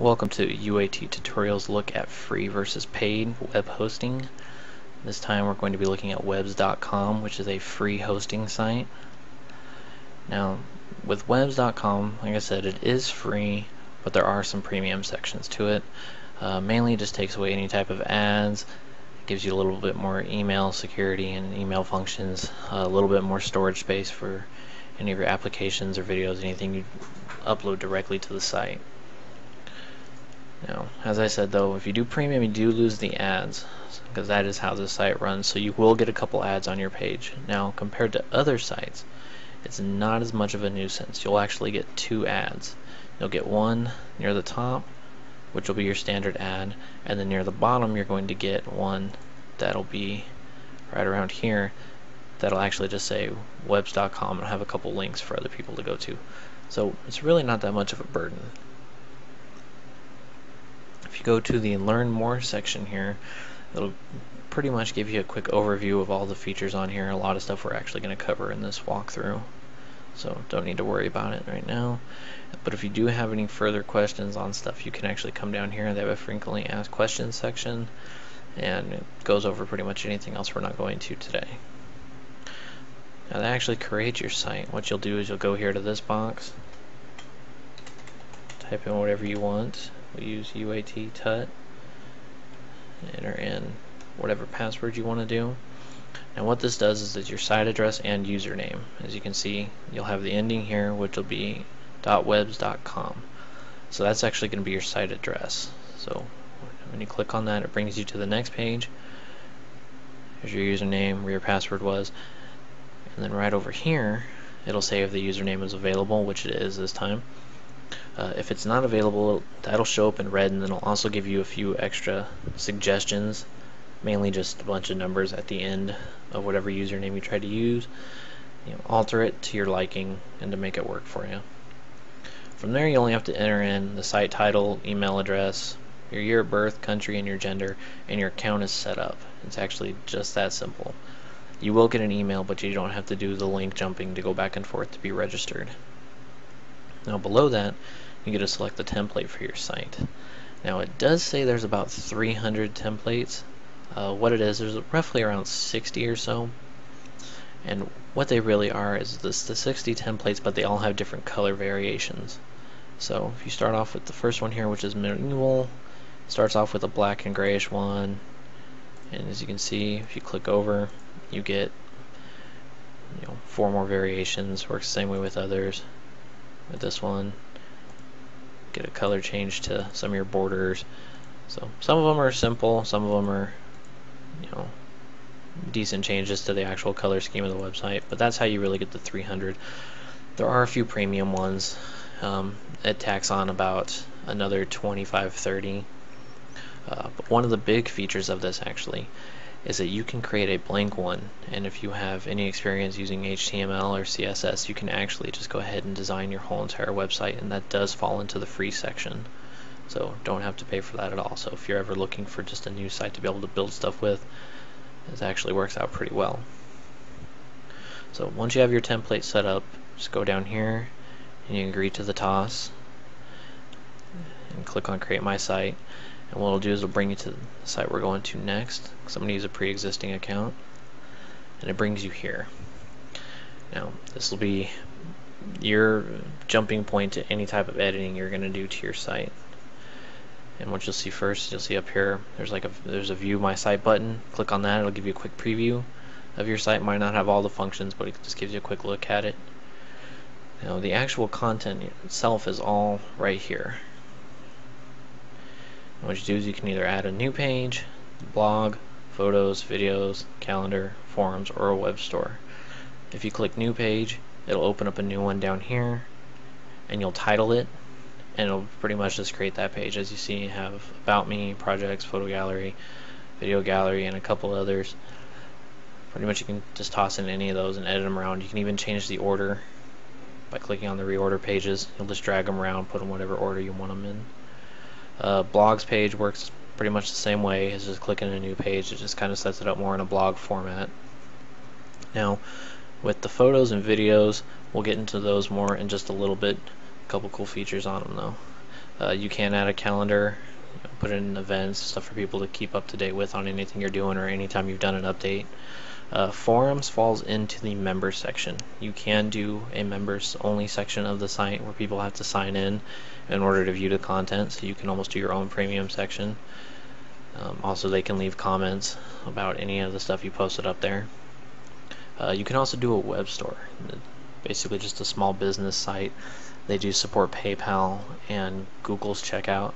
Welcome to UAT Tutorials look at free versus paid web hosting. This time we're going to be looking at webs.com which is a free hosting site. Now with webs.com like I said it is free but there are some premium sections to it. Uh, mainly just takes away any type of ads, gives you a little bit more email security and email functions, a little bit more storage space for any of your applications or videos, anything you upload directly to the site. Now, as I said though, if you do premium, you do lose the ads because that is how the site runs. So you will get a couple ads on your page. Now, compared to other sites, it's not as much of a nuisance. You'll actually get two ads. You'll get one near the top, which will be your standard ad, and then near the bottom, you're going to get one that'll be right around here that'll actually just say webs.com and have a couple links for other people to go to. So it's really not that much of a burden. If you go to the Learn More section here, it'll pretty much give you a quick overview of all the features on here. A lot of stuff we're actually going to cover in this walkthrough. So don't need to worry about it right now. But if you do have any further questions on stuff, you can actually come down here. They have a frequently asked questions section and it goes over pretty much anything else we're not going to today. Now to actually create your site, what you'll do is you'll go here to this box, type in whatever you want, we use UAT tut enter in whatever password you want to do. And what this does is that your site address and username. As you can see you'll have the ending here which will be .webs.com so that's actually going to be your site address. So when you click on that it brings you to the next page. Here's your username where your password was. And then right over here it'll say if the username is available which it is this time uh, if it's not available, that'll show up in red and then it'll also give you a few extra suggestions, mainly just a bunch of numbers at the end of whatever username you try to use. You know, alter it to your liking and to make it work for you. From there you only have to enter in the site title, email address, your year of birth, country, and your gender, and your account is set up. It's actually just that simple. You will get an email, but you don't have to do the link jumping to go back and forth to be registered. Now below that, you get to select the template for your site. Now it does say there's about 300 templates. Uh, what it is, there's roughly around 60 or so. And what they really are is this, the 60 templates, but they all have different color variations. So if you start off with the first one here, which is manual, starts off with a black and grayish one. And as you can see, if you click over, you get you know four more variations. Works the same way with others. With this one, get a color change to some of your borders. So some of them are simple, some of them are, you know, decent changes to the actual color scheme of the website, but that's how you really get the 300. There are a few premium ones. Um, it tacks on about another 25, 30. Uh, but one of the big features of this actually is that you can create a blank one and if you have any experience using HTML or CSS you can actually just go ahead and design your whole entire website and that does fall into the free section. So don't have to pay for that at all. So if you're ever looking for just a new site to be able to build stuff with it actually works out pretty well. So once you have your template set up just go down here and you agree to the TOS and click on create my site and what it'll do is it'll bring you to the site we're going to next. because I'm going to use a pre-existing account. And it brings you here. Now, this will be your jumping point to any type of editing you're going to do to your site. And what you'll see first, you'll see up here, there's like a there's a view my site button. Click on that, it'll give you a quick preview of your site. Might not have all the functions, but it just gives you a quick look at it. Now, the actual content itself is all right here. What you do is you can either add a new page, blog, photos, videos, calendar, forums, or a web store. If you click new page, it'll open up a new one down here and you'll title it and it'll pretty much just create that page. As you see, you have about me, projects, photo gallery, video gallery, and a couple others. Pretty much you can just toss in any of those and edit them around. You can even change the order by clicking on the reorder pages. You'll just drag them around, put them whatever order you want them in. Uh, blogs page works pretty much the same way as just clicking a new page. It just kind of sets it up more in a blog format. Now, with the photos and videos, we'll get into those more in just a little bit. A couple cool features on them though. Uh, you can add a calendar, put in events, stuff for people to keep up to date with on anything you're doing or anytime you've done an update. Uh, forums falls into the members section. You can do a members only section of the site where people have to sign in in order to view the content, so you can almost do your own premium section. Um, also, they can leave comments about any of the stuff you posted up there. Uh, you can also do a web store, basically just a small business site. They do support PayPal and Google's checkout.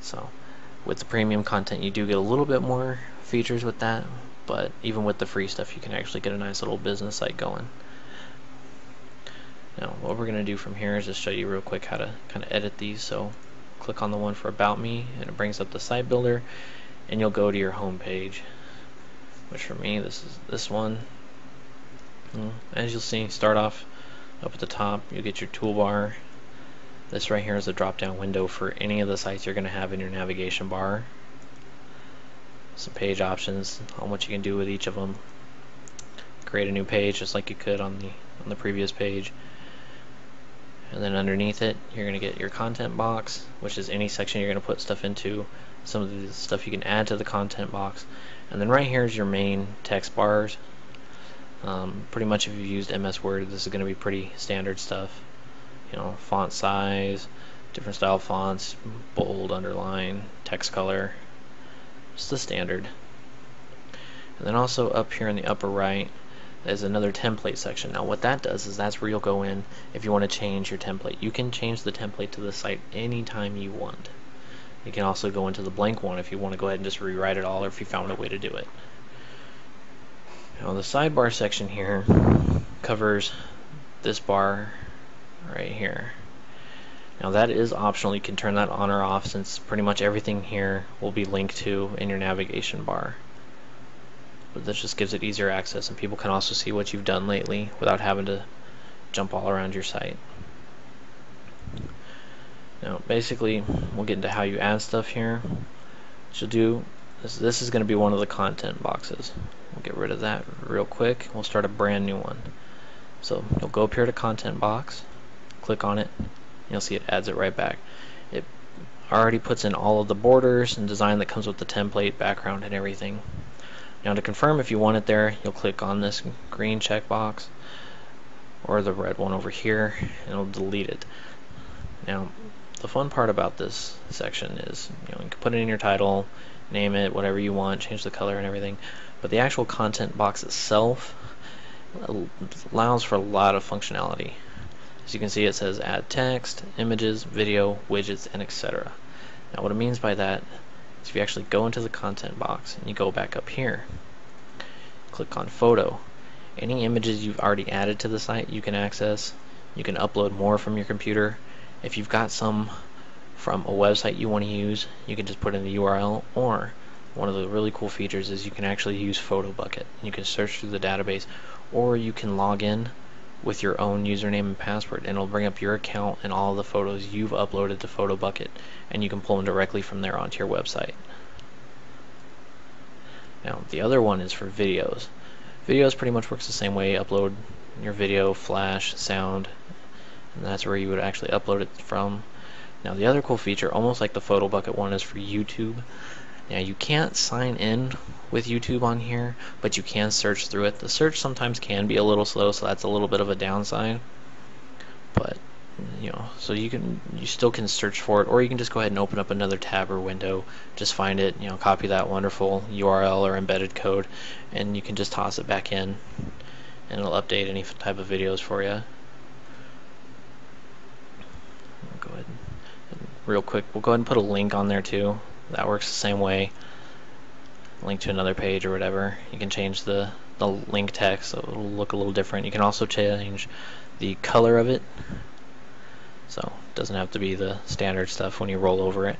So, with the premium content, you do get a little bit more features with that, but even with the free stuff, you can actually get a nice little business site going. Now, what we're going to do from here is just show you real quick how to kind of edit these. So, click on the one for About Me, and it brings up the site builder, and you'll go to your home page. Which for me, this is this one. As you'll see, start off up at the top, you'll get your toolbar. This right here is a drop-down window for any of the sites you're going to have in your navigation bar. Some page options on what you can do with each of them. Create a new page just like you could on the on the previous page. And then underneath it you're going to get your content box which is any section you're going to put stuff into. Some of the stuff you can add to the content box. And then right here is your main text bars. Um, pretty much if you've used MS Word this is going to be pretty standard stuff. You know font size different style fonts bold underline text color just the standard and then also up here in the upper right is another template section. Now what that does is that's where you'll go in if you want to change your template. You can change the template to the site anytime you want. You can also go into the blank one if you want to go ahead and just rewrite it all or if you found a way to do it. Now the sidebar section here covers this bar right here. Now that is optional. You can turn that on or off since pretty much everything here will be linked to in your navigation bar but this just gives it easier access and people can also see what you've done lately without having to jump all around your site. Now basically we'll get into how you add stuff here. What you'll do is this is going to be one of the content boxes. We'll get rid of that real quick. We'll start a brand new one. So you'll go up here to content box, click on it, you'll see it adds it right back. It already puts in all of the borders and design that comes with the template, background, and everything. Now to confirm if you want it there, you'll click on this green checkbox or the red one over here and it'll delete it. Now the fun part about this section is you, know, you can put it in your title, name it, whatever you want, change the color and everything, but the actual content box itself allows for a lot of functionality. As you can see it says add text, images, video, widgets, and etc. Now what it means by that is if you actually go into the content box and you go back up here, click on photo, any images you've already added to the site you can access. You can upload more from your computer. If you've got some from a website you want to use, you can just put in the URL or one of the really cool features is you can actually use PhotoBucket. You can search through the database or you can log in with your own username and password and it'll bring up your account and all the photos you've uploaded to PhotoBucket and you can pull them directly from there onto your website. Now the other one is for videos. Videos pretty much works the same way. Upload your video, flash, sound, and that's where you would actually upload it from. Now the other cool feature, almost like the PhotoBucket one, is for YouTube. Now you can't sign in with YouTube on here, but you can search through it. The search sometimes can be a little slow, so that's a little bit of a downside. But you know, so you can you still can search for it, or you can just go ahead and open up another tab or window, just find it, you know, copy that wonderful URL or embedded code, and you can just toss it back in, and it'll update any type of videos for you. Go ahead, and real quick, we'll go ahead and put a link on there too that works the same way. Link to another page or whatever. You can change the the link text so it'll look a little different. You can also change the color of it. So it doesn't have to be the standard stuff when you roll over it.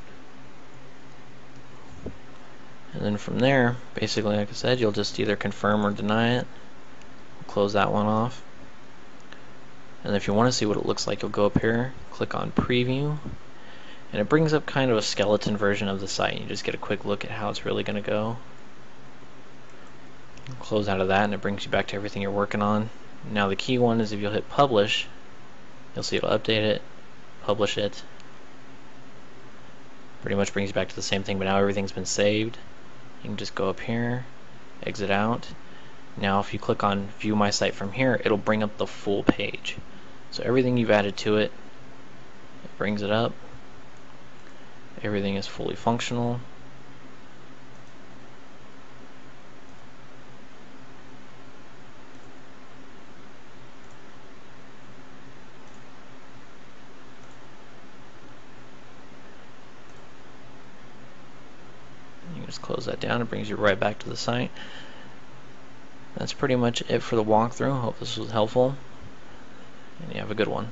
And then from there basically like I said you'll just either confirm or deny it. Close that one off. And if you want to see what it looks like you'll go up here click on preview and it brings up kind of a skeleton version of the site. You just get a quick look at how it's really going to go. Close out of that and it brings you back to everything you're working on. Now the key one is if you'll hit publish, you'll see it'll update it, publish it, pretty much brings you back to the same thing, but now everything's been saved. You can just go up here, exit out. Now if you click on view my site from here, it'll bring up the full page. So everything you've added to it, it brings it up. Everything is fully functional. You just close that down. It brings you right back to the site. That's pretty much it for the walkthrough. Hope this was helpful. And you have a good one.